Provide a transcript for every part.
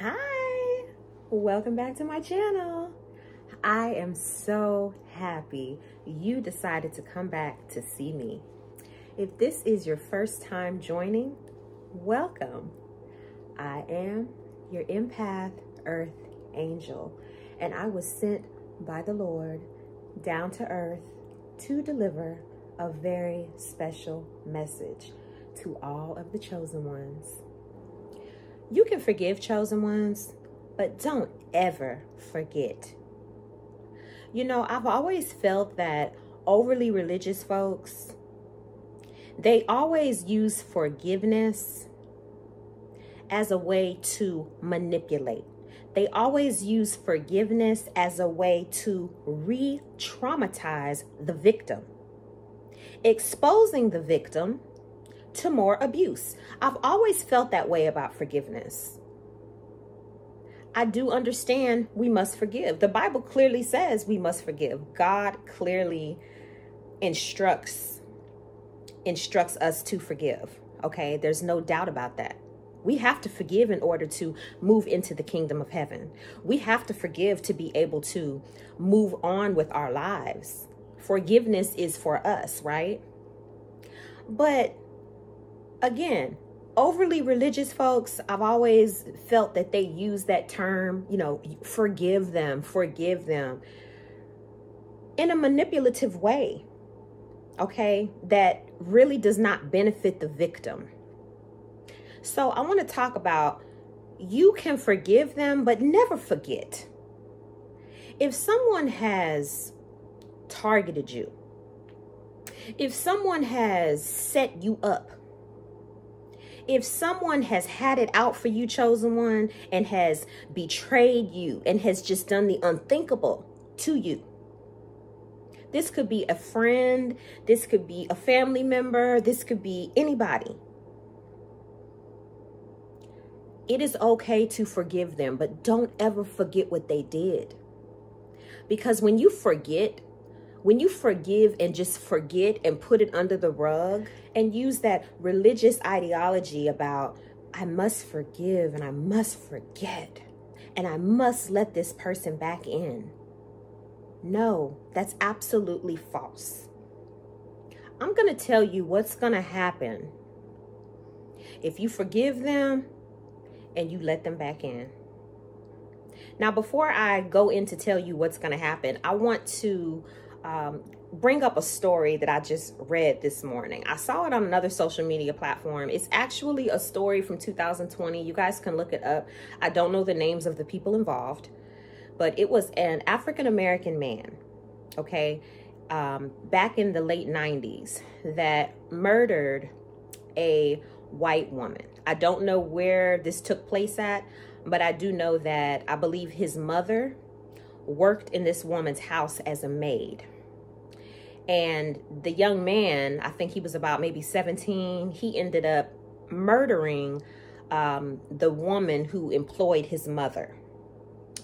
Hi, welcome back to my channel. I am so happy you decided to come back to see me. If this is your first time joining, welcome. I am your empath earth angel, and I was sent by the Lord down to earth to deliver a very special message to all of the chosen ones. You can forgive chosen ones, but don't ever forget. You know, I've always felt that overly religious folks, they always use forgiveness as a way to manipulate. They always use forgiveness as a way to re traumatize the victim, exposing the victim to more abuse. I've always felt that way about forgiveness. I do understand we must forgive. The Bible clearly says we must forgive. God clearly instructs instructs us to forgive. Okay? There's no doubt about that. We have to forgive in order to move into the kingdom of heaven. We have to forgive to be able to move on with our lives. Forgiveness is for us, right? But again, overly religious folks, I've always felt that they use that term, you know, forgive them, forgive them in a manipulative way, okay, that really does not benefit the victim. So I want to talk about you can forgive them, but never forget. If someone has targeted you, if someone has set you up, if someone has had it out for you, chosen one, and has betrayed you and has just done the unthinkable to you, this could be a friend, this could be a family member, this could be anybody. It is okay to forgive them, but don't ever forget what they did. Because when you forget, when you forgive and just forget and put it under the rug and use that religious ideology about, I must forgive and I must forget and I must let this person back in. No, that's absolutely false. I'm going to tell you what's going to happen if you forgive them and you let them back in. Now, before I go in to tell you what's going to happen, I want to um, bring up a story that I just read this morning. I saw it on another social media platform. It's actually a story from 2020. You guys can look it up. I don't know the names of the people involved, but it was an African American man, okay, um, back in the late 90s that murdered a white woman. I don't know where this took place at, but I do know that I believe his mother worked in this woman's house as a maid. And the young man, I think he was about maybe 17, he ended up murdering um, the woman who employed his mother.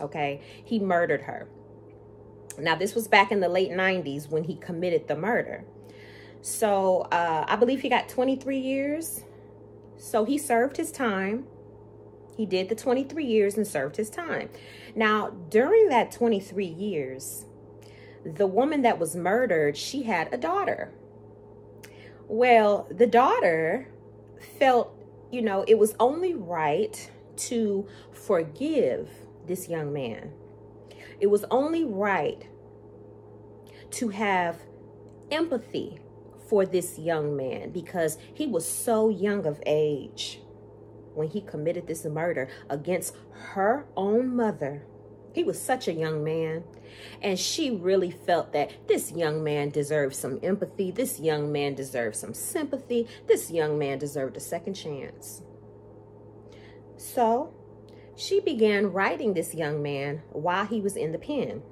Okay, he murdered her. Now, this was back in the late 90s when he committed the murder. So, uh, I believe he got 23 years. So, he served his time. He did the 23 years and served his time. Now, during that 23 years, the woman that was murdered, she had a daughter. Well, the daughter felt, you know, it was only right to forgive this young man. It was only right to have empathy for this young man because he was so young of age when he committed this murder against her own mother he was such a young man. And she really felt that this young man deserved some empathy. This young man deserved some sympathy. This young man deserved a second chance. So she began writing this young man while he was in the pen.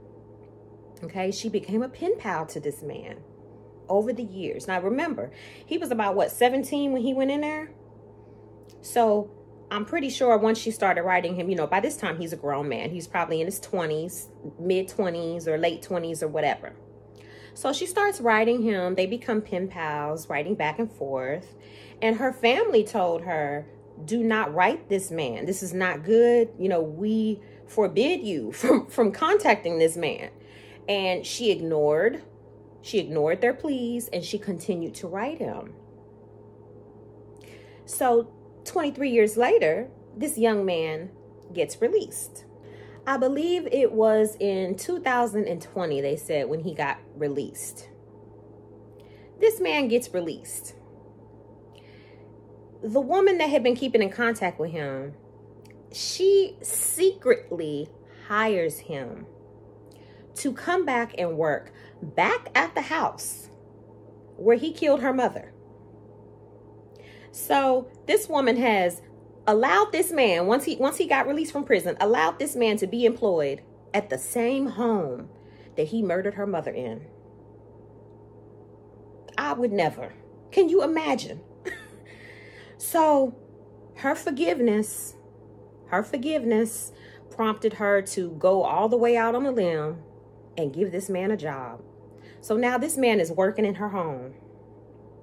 Okay, she became a pen pal to this man over the years. Now remember, he was about what, 17 when he went in there? So I'm pretty sure once she started writing him, you know, by this time he's a grown man. He's probably in his 20s, mid 20s or late 20s or whatever. So she starts writing him. They become pen pals, writing back and forth. And her family told her, do not write this man. This is not good. You know, we forbid you from from contacting this man. And she ignored she ignored their pleas and she continued to write him. So 23 years later, this young man gets released. I believe it was in 2020, they said, when he got released. This man gets released. The woman that had been keeping in contact with him, she secretly hires him to come back and work back at the house where he killed her mother. So this woman has allowed this man once he once he got released from prison, allowed this man to be employed at the same home that he murdered her mother in. I would never. Can you imagine? so her forgiveness, her forgiveness prompted her to go all the way out on a limb and give this man a job. So now this man is working in her home.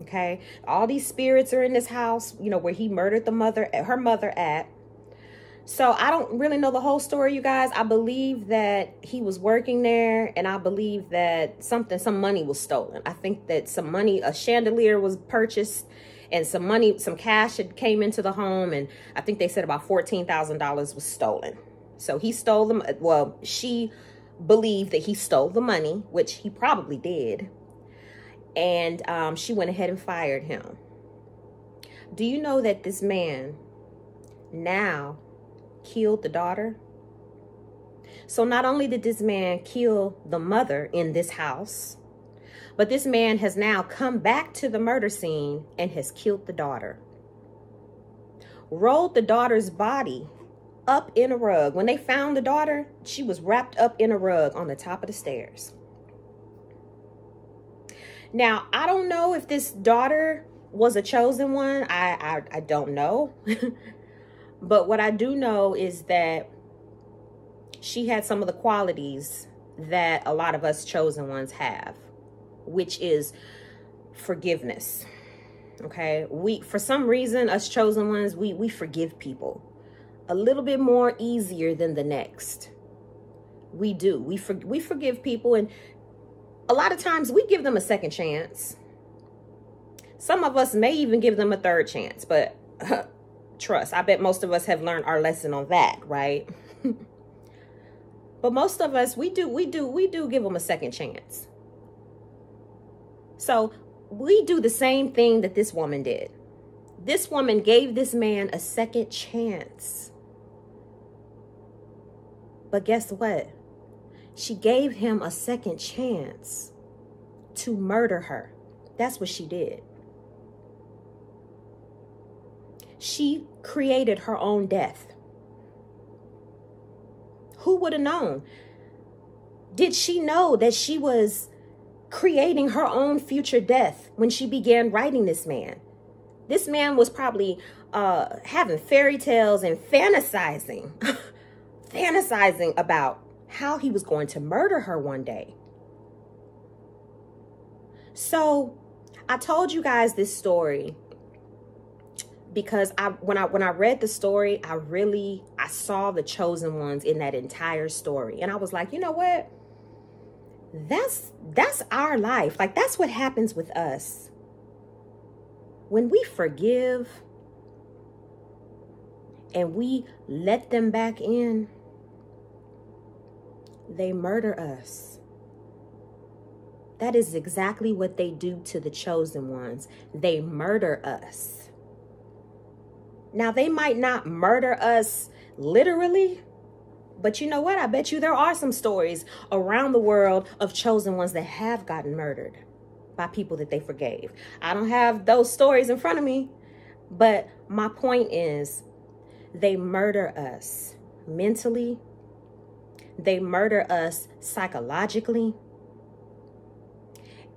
Okay. All these spirits are in this house, you know, where he murdered the mother, her mother at. So I don't really know the whole story, you guys. I believe that he was working there and I believe that something, some money was stolen. I think that some money, a chandelier was purchased and some money, some cash had came into the home. And I think they said about $14,000 was stolen. So he stole them. Well, she believed that he stole the money, which he probably did. And um, she went ahead and fired him. Do you know that this man now killed the daughter? So not only did this man kill the mother in this house, but this man has now come back to the murder scene and has killed the daughter. Rolled the daughter's body up in a rug. When they found the daughter, she was wrapped up in a rug on the top of the stairs. Now, I don't know if this daughter was a chosen one. I, I, I don't know. but what I do know is that she had some of the qualities that a lot of us chosen ones have, which is forgiveness. Okay. We, for some reason, us chosen ones, we, we forgive people a little bit more easier than the next. We do. We for, we forgive people and a lot of times we give them a second chance. Some of us may even give them a third chance, but trust, I bet most of us have learned our lesson on that, right? but most of us we do we do we do give them a second chance. So, we do the same thing that this woman did. This woman gave this man a second chance. But guess what? She gave him a second chance to murder her. That's what she did. She created her own death. Who would have known? Did she know that she was creating her own future death when she began writing this man? This man was probably uh, having fairy tales and fantasizing fantasizing about how he was going to murder her one day. So I told you guys this story because I when I when I read the story, I really I saw the chosen ones in that entire story. And I was like, you know what? That's that's our life. Like that's what happens with us. When we forgive and we let them back in, they murder us. That is exactly what they do to the chosen ones. They murder us. Now, they might not murder us literally, but you know what? I bet you there are some stories around the world of chosen ones that have gotten murdered by people that they forgave. I don't have those stories in front of me, but my point is they murder us mentally, they murder us psychologically.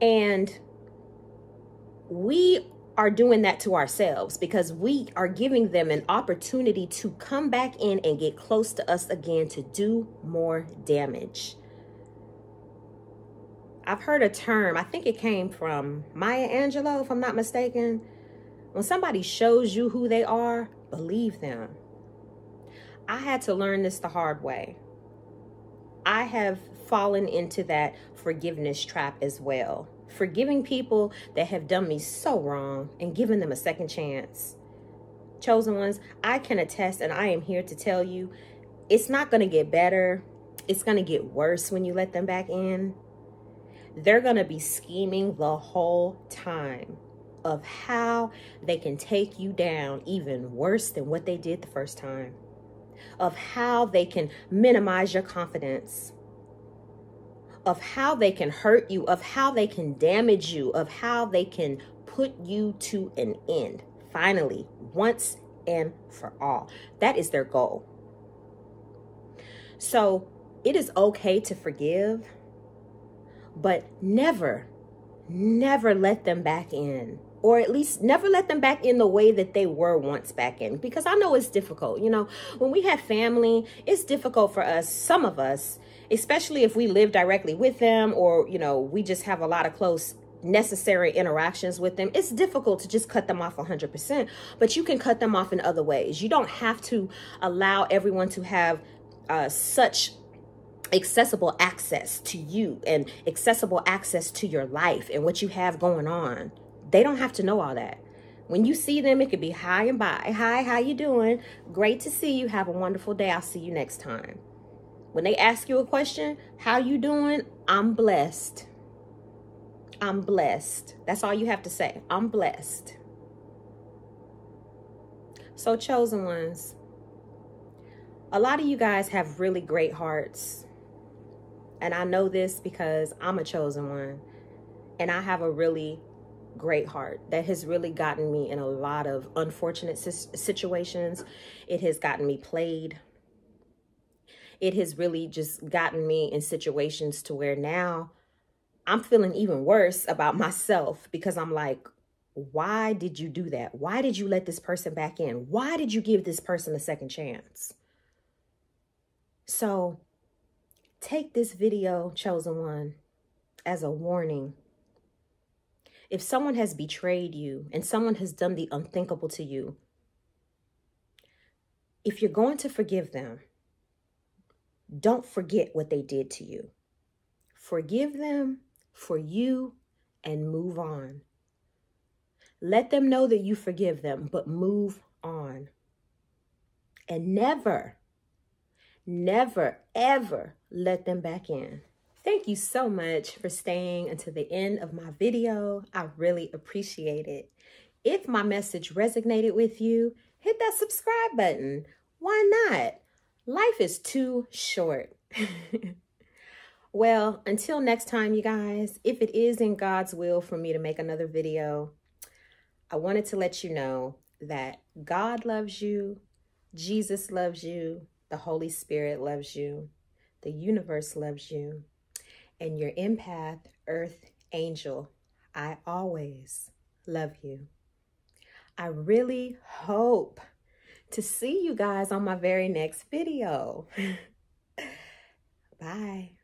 And we are doing that to ourselves because we are giving them an opportunity to come back in and get close to us again to do more damage. I've heard a term, I think it came from Maya Angelou, if I'm not mistaken. When somebody shows you who they are, believe them. I had to learn this the hard way. I have fallen into that forgiveness trap as well. Forgiving people that have done me so wrong and giving them a second chance. Chosen ones, I can attest and I am here to tell you it's not going to get better. It's going to get worse when you let them back in. They're going to be scheming the whole time of how they can take you down even worse than what they did the first time, of how they can minimize your confidence, of how they can hurt you, of how they can damage you, of how they can put you to an end. Finally, once and for all. That is their goal. So it is okay to forgive, but never, never let them back in or at least never let them back in the way that they were once back in. Because I know it's difficult. You know, when we have family, it's difficult for us, some of us, especially if we live directly with them or, you know, we just have a lot of close necessary interactions with them it's difficult to just cut them off 100% but you can cut them off in other ways. You don't have to allow everyone to have uh, such accessible access to you and accessible access to your life and what you have going on they don't have to know all that. When you see them, it could be hi and bye. Hi, how you doing? Great to see you. Have a wonderful day. I'll see you next time. When they ask you a question, how you doing? I'm blessed. I'm blessed. That's all you have to say. I'm blessed. So chosen ones, a lot of you guys have really great hearts. And I know this because I'm a chosen one. And I have a really great heart that has really gotten me in a lot of unfortunate situations. It has gotten me played. It has really just gotten me in situations to where now I'm feeling even worse about myself because I'm like, why did you do that? Why did you let this person back in? Why did you give this person a second chance? So take this video, chosen one, as a warning if someone has betrayed you and someone has done the unthinkable to you, if you're going to forgive them, don't forget what they did to you. Forgive them for you and move on. Let them know that you forgive them, but move on. And never, never, ever let them back in. Thank you so much for staying until the end of my video. I really appreciate it. If my message resonated with you, hit that subscribe button. Why not? Life is too short. well, until next time, you guys, if it is in God's will for me to make another video, I wanted to let you know that God loves you, Jesus loves you, the Holy Spirit loves you, the universe loves you and your empath, earth angel, I always love you. I really hope to see you guys on my very next video. Bye.